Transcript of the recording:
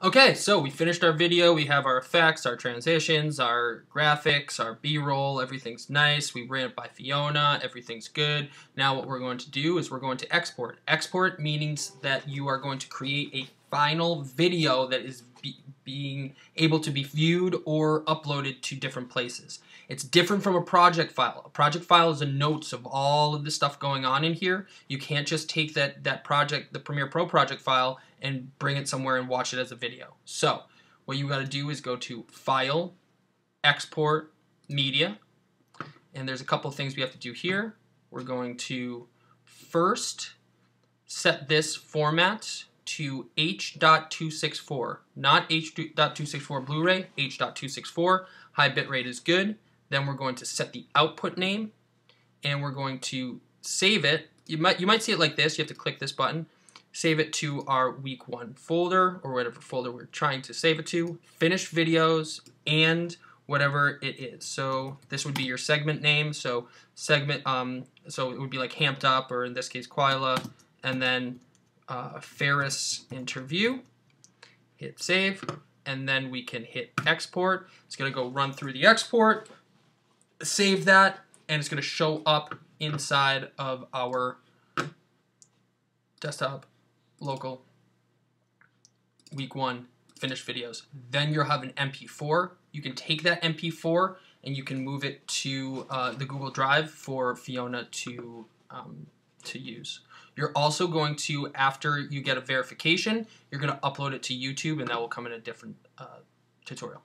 Okay, so we finished our video. We have our effects, our transitions, our graphics, our B-roll. Everything's nice. We ran it by Fiona. Everything's good. Now what we're going to do is we're going to export. Export means that you are going to create a final video that is be being able to be viewed or uploaded to different places. It's different from a project file. A project file is a notes of all of the stuff going on in here. You can't just take that, that project, the Premiere Pro project file, and bring it somewhere and watch it as a video. So what you got to do is go to File, Export, Media, and there's a couple things we have to do here. We're going to first set this format to H.264, not H.264 Blu-ray, H.264. High bitrate is good. Then we're going to set the output name, and we're going to save it. You might you might see it like this. You have to click this button, save it to our week one folder or whatever folder we're trying to save it to. Finish videos and whatever it is. So this would be your segment name. So segment, um, so it would be like Hamped Up, or in this case, Quila, and then uh, Ferris interview, hit save, and then we can hit export. It's going to go run through the export, save that, and it's going to show up inside of our desktop local week one finished videos. Then you'll have an MP4. You can take that MP4 and you can move it to uh, the Google Drive for Fiona to um, to use. You're also going to, after you get a verification, you're going to upload it to YouTube and that will come in a different uh, tutorial.